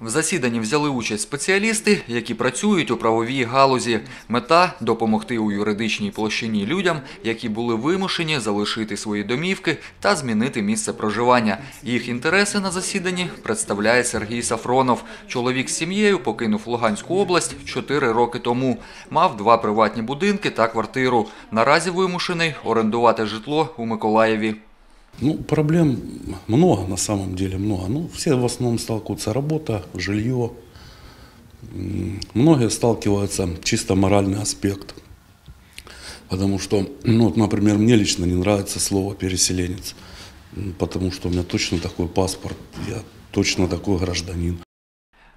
В засіданні взяли участь спеціалісти, які працюють у правовій галузі. Мета – допомогти у юридичній площині людям, які були вимушені залишити свої домівки та змінити місце проживання. Їх інтереси на засіданні представляє Сергій Сафронов. Чоловік з сім'єю покинув Луганську область 4 роки тому. Мав два приватні будинки та квартиру. Наразі вимушений орендувати житло у Миколаєві. Ну, проблем много, на самом деле много. Ну, все в основном сталкиваются работа, жилье. Многие сталкиваются чисто моральный аспект. Потому что, ну, вот, например, мне лично не нравится слово переселенец. Потому что у меня точно такой паспорт, я точно такой гражданин.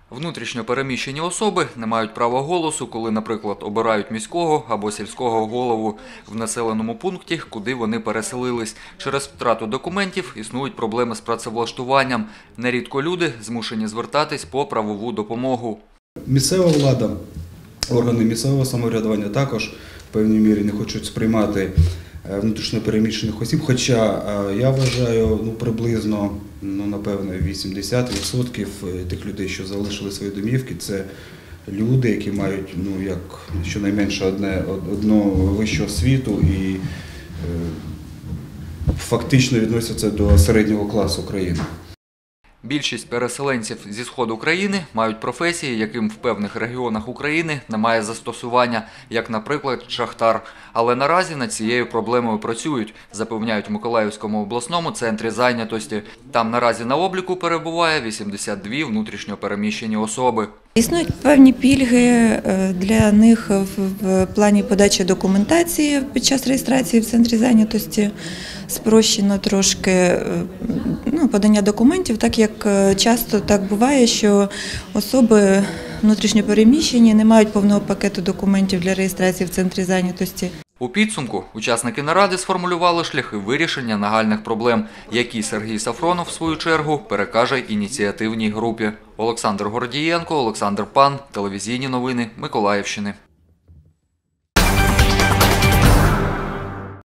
Внутрішньо переміщені особи не мають права голосу, коли, наприклад, обирають міського або сільського голову в населеному пункті, куди вони переселились. Через втрату документів існують проблеми з працевлаштуванням. Нерідко люди змушені звертатись по правову допомогу. Місцева влада, органи місцевого самоврядування також в певній мірі не хочуть сприймати внутрішньопереміщених осіб. Хоча е, я вважаю ну, приблизно, ну, напевно, 80% тих людей, що залишили свої домівки, це люди, які мають ну, як щонайменше одне, одну вищу освіту і е, фактично відносяться до середнього класу країни. Більшість переселенців зі сходу країни мають професії, яким в певних регіонах України немає застосування, як, наприклад, шахтар. Але наразі над цією проблемою працюють, запевняють в Миколаївському обласному центрі зайнятості. Там наразі на обліку перебуває 82 внутрішньо переміщені особи. Існують певні пільги е, для них в- в плані подачі документації під час реєстрації в центрі зайнятості. Спрощено трошки е, ну, подання документів, так як е, часто так буває, що особи внутрішньопереміщені не мають повного пакету документів для реєстрації в центрі зайнятості. У підсумку учасники наради сформулювали шляхи вирішення нагальних проблем, які Сергій Сафронов, в свою чергу, перекаже ініціативній групі. Олександр Гордієнко, Олександр Пан, телевізійні новини Миколаївщини.